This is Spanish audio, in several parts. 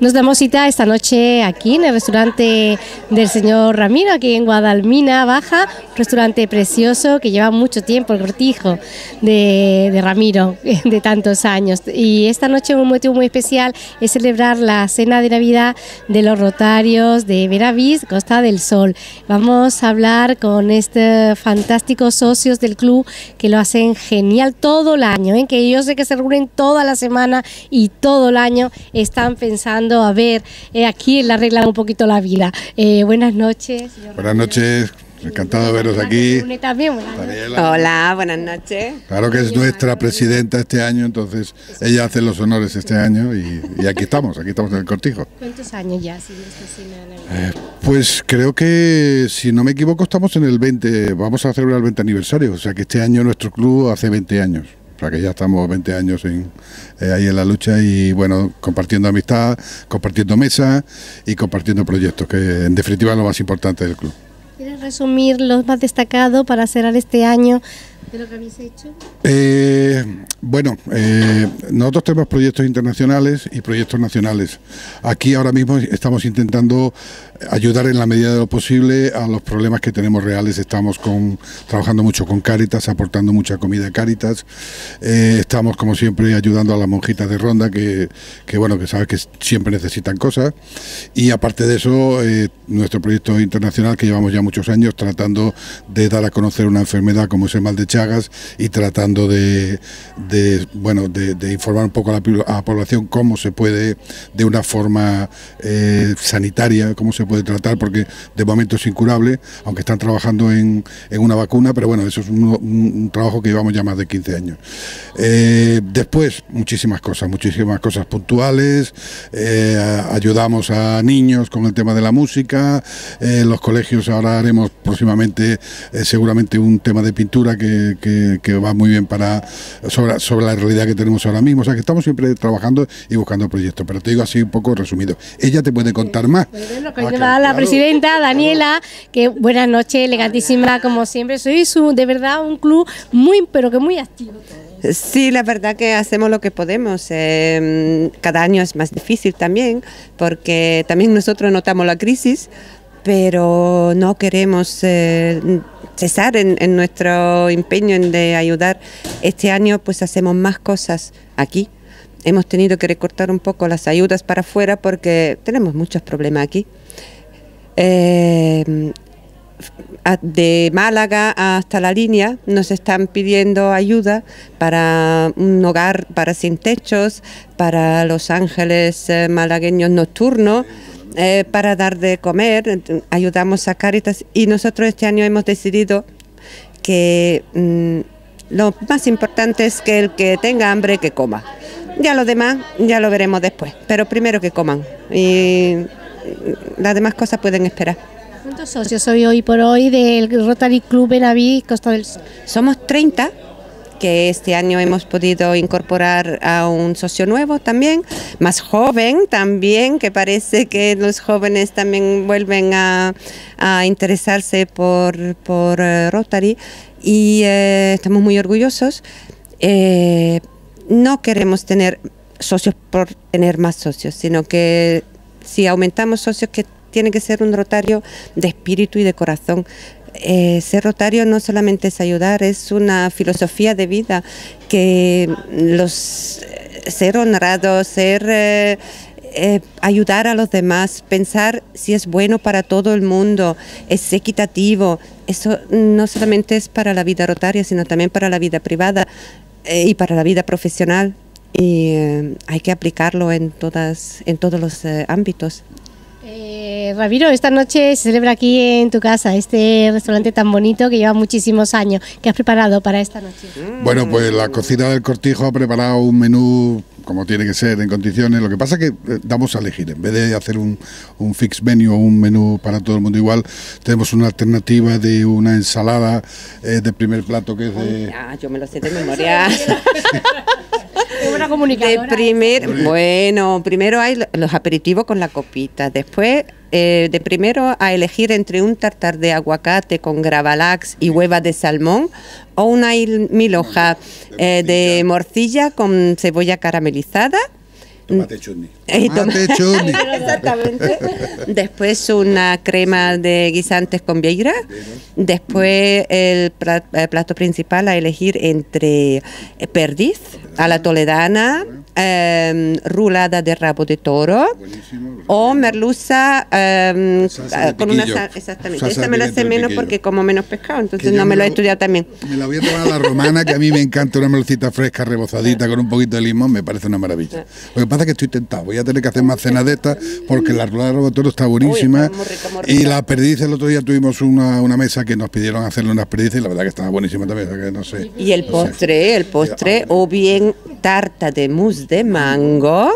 Nos damos cita esta noche aquí en el restaurante del señor Ramiro, aquí en Guadalmina Baja, restaurante precioso que lleva mucho tiempo, el cortijo de, Ramiro, de tantos años. Y esta noche un motivo muy especial es celebrar la cena de Navidad de los Rotarios de Veravis, Costa del Sol. Vamos a hablar con estos fantásticos socios del club que lo hacen genial todo el año, ¿eh? que yo sé que se reúnen toda la semana y todo el año están pensando, a ver, eh, aquí le arreglan un poquito la vida. Eh, buenas noches. Buenas noches. Encantado de veros aquí. Hola, buenas noches. Claro que es nuestra presidenta este año, entonces ella hace los honores este año y, aquí estamos, aquí estamos en el cortijo. ¿Cuántos años ya eh, Pues creo que, si no me equivoco, estamos en el 20, vamos a celebrar el 20 aniversario, o sea que este año nuestro club hace 20 años. Sea que ya estamos 20 años en, eh, ahí en la lucha y bueno, compartiendo amistad, compartiendo mesa y compartiendo proyectos, que en definitiva es lo más importante del club. ¿Quieres resumir lo más destacado para cerrar este año de lo que habéis hecho? Eh, bueno, eh, nosotros tenemos proyectos internacionales y proyectos nacionales. Aquí ahora mismo estamos intentando ayudar en la medida de lo posible a los problemas que tenemos reales. Estamos con, trabajando mucho con Cáritas, aportando mucha comida a Cáritas. Eh, estamos, como siempre, ayudando a las monjitas de Ronda, que, bueno, que sabes que siempre necesitan cosas. Y aparte de eso, nuestro proyecto internacional que llevamos ya muchos años tratando de dar a conocer una enfermedad como es el mal de Chagas y tratando de, bueno, de, informar un poco a la, población cómo se puede, de una forma eh, sanitaria, cómo se puede tratar, porque de momento es incurable, aunque están trabajando en, una vacuna, pero bueno, eso es un, trabajo que llevamos ya más de 15 años. Eh, después, muchísimas cosas, muchísimas cosas puntuales, eh, ayudamos a niños con el tema de la música, en los colegios ahora haremos próximamente seguramente un tema de pintura que, que, va muy bien para sobre, sobre la realidad que tenemos ahora mismo. O sea que estamos siempre trabajando y buscando proyectos. Pero te digo así un poco resumido. Ella te puede contar más. Ah, la presidenta Daniela, que buenas noches, elegantísima como siempre. Soy su, de verdad un club muy, pero que muy activo. Sí, la verdad que hacemos lo que podemos. Em, cada año es más difícil también, porque también nosotros notamos la crisis, pero no queremos eh, cesar en, nuestro empeño en de ayudar. Este año pues hacemos más cosas aquí. Hemos tenido que recortar un poco las ayudas para afuera porque tenemos muchos problemas aquí. Eh, de Málaga hasta la línea nos están pidiendo ayuda para un hogar para sin techos, para los ángeles eh, malagueños nocturnos. Eh, para dar de comer, ayudamos a Caritas y nosotros este año hemos decidido que mm, lo más importante es que el que tenga hambre que coma. Ya lo demás ya lo veremos después, pero primero que coman y las demás cosas pueden esperar. ¿Cuántos socios soy hoy por hoy del Rotary Club Benaví Costa del Sol? Somos 30 que este año hemos podido incorporar a un socio nuevo también, más joven también, que parece que los jóvenes también vuelven a, interesarse por, eh, Rotary y eh, estamos muy orgullosos. Eh, no queremos tener socios por tener más socios, sino que si aumentamos socios que tiene que ser un rotario de espíritu y de corazón. Eh, ser rotario no solamente es ayudar, es una filosofía de vida que los eh, ser honrado, ser eh, ayudar a los demás, pensar si es bueno para todo el mundo, es equitativo. Eso no solamente es para la vida rotaria, sino también para la vida privada y para la vida profesional. Y hay que aplicarlo en todas, en todos los ámbitos. Eh, Ramiro, esta noche se celebra aquí en tu casa este restaurante tan bonito que lleva muchísimos años. ¿Qué has preparado para esta noche? Bueno, pues la cocina del Cortijo ha preparado un menú como tiene que ser, en condiciones. Lo que pasa es que eh, damos a elegir. En vez de hacer un, un fix menu o un menú para todo el mundo igual, tenemos una alternativa de una ensalada eh, de primer plato que es de... yo me lo sé de memoria. De primer, bueno, primero hay los aperitivos con la copita, después eh, de primero a elegir entre un tartar de aguacate con gravalax y hueva de salmón o una mil hoja eh, de morcilla con cebolla caramelizada. Tomate chutney. Chutney. Exactamente. Después una crema de guisantes con vieira. Después el eh, plato principal a elegir entre eh, perdiz a la toledana, em, rulada de rabo de toro Buenísimo. o merluza de con una sal- exactamente. Esta me la de menos piquillo. porque como menos pescado, entonces no me lo he estudiado también. Me la voy a tomar a la romana, que a mí me encanta una melocita fresca, rebozadita, con un poquito de limón, me parece una maravilla. Lo que pasa es que estoy tentado, voy a tener que hacer más cenas de estas, porque la rulada de robotoro está buenísima. está muy rica, muy y la perdiz, el otro día tuvimos una, una mesa que nos pidieron hacerle unas perdices, y la verdad que estaba buenísima también, que no sé. Y el postre, el postre, o bien tarta de mousse de mango,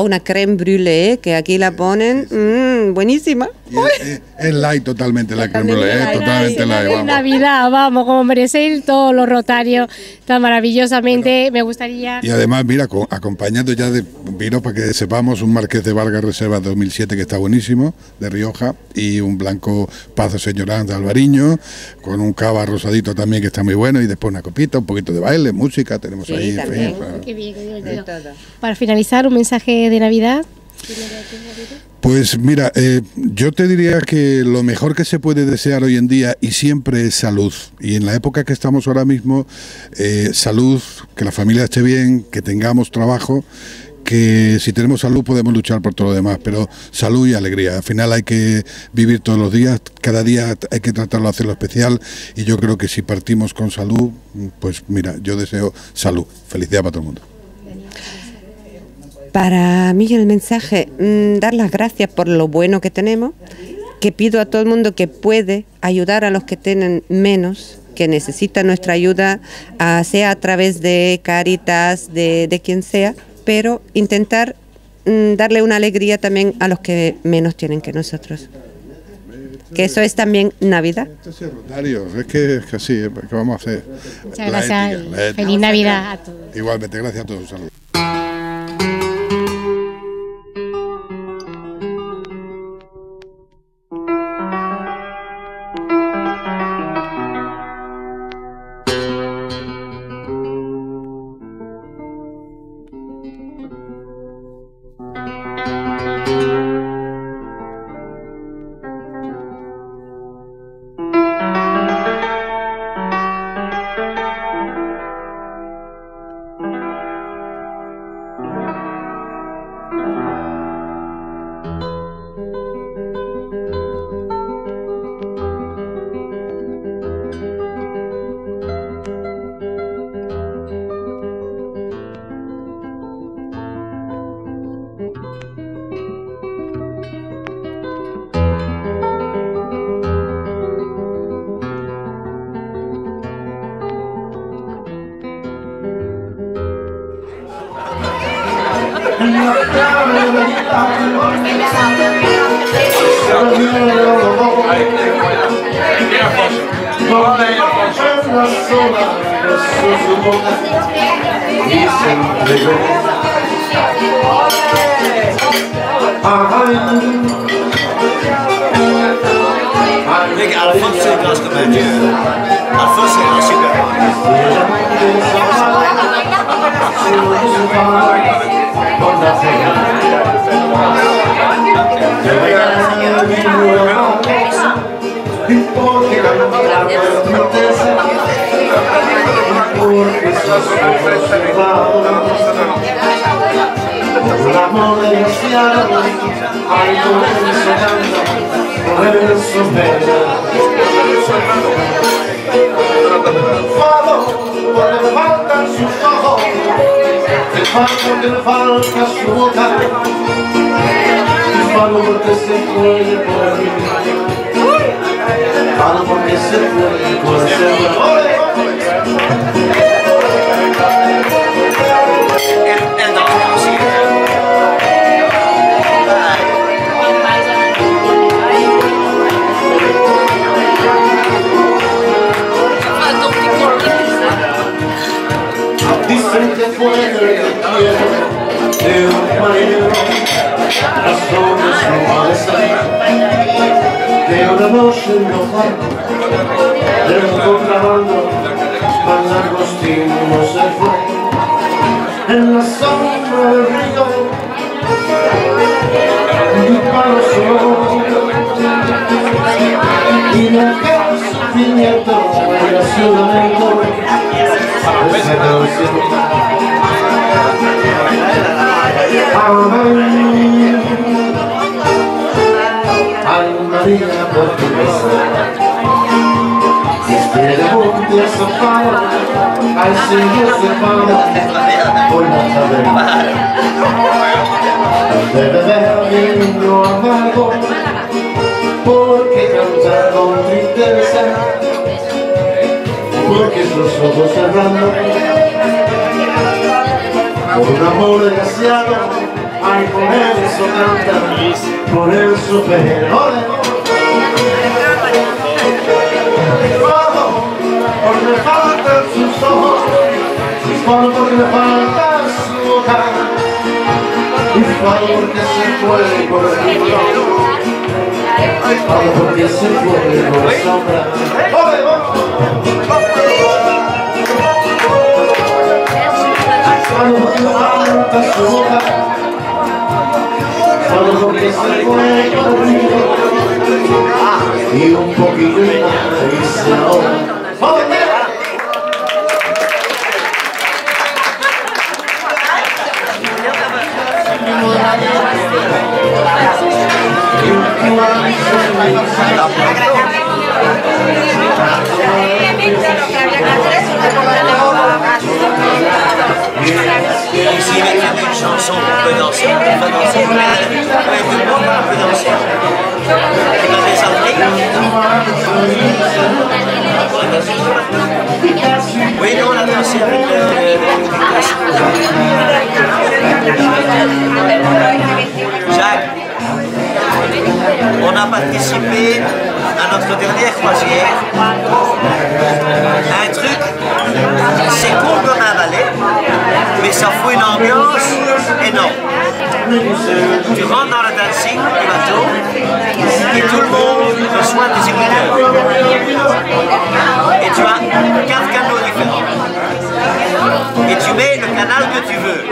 o una creme brûlée, que aquí la ponen, mm, buenísima. Y es, es- es light totalmente la creme brûlée, light. totalmente light, En vamos. Navidad, vamos, como merecéis todos los rotarios tan maravillosamente. Me gustaría. Y además, mira, co- acompañando ya de vino para que sepamos un Marqués de Vargas Reserva 2007 que está buenísimo, de Rioja, y un blanco Pazo Señorán de Alvariño, con un cava rosadito también que está muy bueno, y después una copita, un poquito de baile, música, tenemos Sí, ahí. fin. Qué bien, qué divertido. Para finalizar, un mensaje de Navidad. Pues mira, eh, yo te diría que lo mejor que se puede desear hoy en día y siempre es salud. Y en la época que estamos ahora mismo, eh, salud, que la familia esté bien, que tengamos trabajo, que si tenemos salud podemos luchar por todo lo demás, pero salud y alegría. Al final hay que vivir todos los días, cada día hay que tratarlo de hacerlo especial y yo creo que si partimos con salud, pues mira, yo deseo salud. Felicidad para todo el mundo. Para mí el mensaje, mm, dar las gracias por lo bueno que tenemos, que pido a todo el mundo que puede ayudar a los que tienen menos, que necesitan nuestra ayuda, ah, sea a través de Caritas, de, de quien sea, pero intentar mm, darle una alegría también a los que menos tienen que nosotros. Que eso es también Navidad. Esto es que, es que así, ¿qué vamos a hacer? Muchas La gracias. ética, la ética. Feliz Navidad a todos. Igualmente, gracias a todos. Jestem tego Niech Alfonsy Blaszko będzie. Alfonsy na siebie. Thank. L'amore cristiano, hai come sonando, verso bene. Falo, vuole falta su ojo, el fallo que le falta su boca. Falo porque se puede por mí. Falo porque se puede por ser. En puede de un las horas no de una noche enojada, de un contrabando, tan langostino no se fue, en la sombra del río, y para sol, y la casa, viñeto, el María portuguesa, espera monte a Sofá, al Señor se para, por la taberna. De beber vino amargo, porque cantar con tristeza, porque sus ojos cerrando, por amor desgraciado, ay por eso canta, por eso pero porque le faltan sus ojos, porque le falta su boca, y porque se fue el porque se fue sombra. ¡Ole, vamos! Porque falta su boca, porque se fue el y un poquito más y se. Tu veux.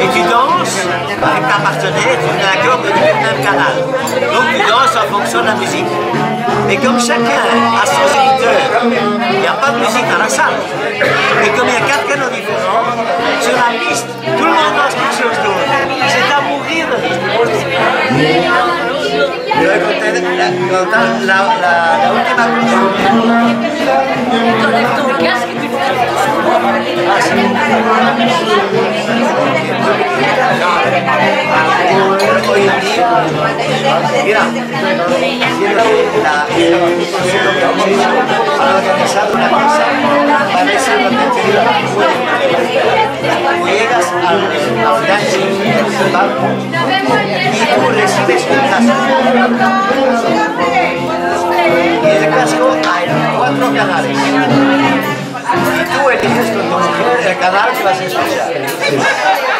Et tu danses avec ta partenaire, tu es d'accord de le même canal. Donc tu danses en fonction de la musique. Et comme chacun a son éditeur, il n'y a pas de musique dans la salle. Et comme il y a quatre canaux canal que vas a escuchar.